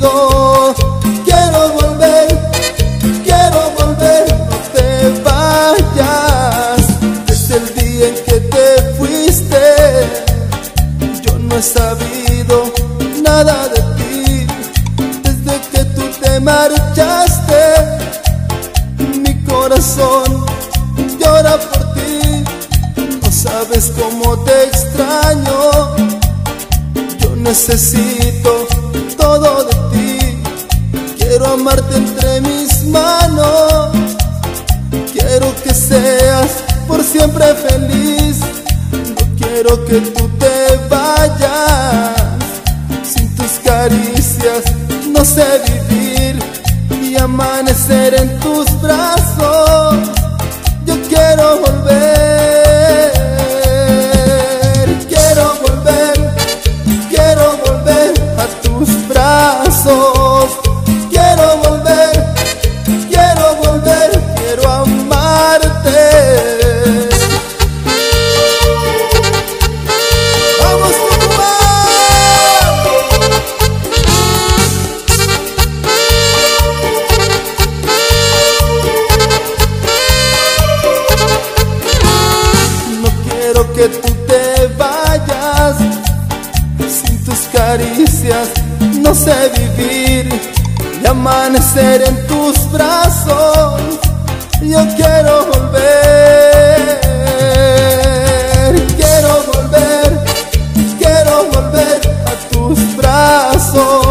Quiero volver, quiero volver, no te vayas. Desde el día en que te fuiste, yo no he sabido nada de ti. Desde que tú te marchaste, mi corazón llora por ti. No sabes cómo te extraño Yo necesito todo de ti quiero amarte entre mis manos. Quiero que seas por siempre feliz. No quiero que tú te vayas. Sin tus caricias no sé vivir y amanecer en tus brazos. Vamos Tucumán. No quiero que tú te vayas sin tus caricias. No sé vivir y amanecer en tus brazos yo quiero volver, quiero volver, quiero volver a tus brazos.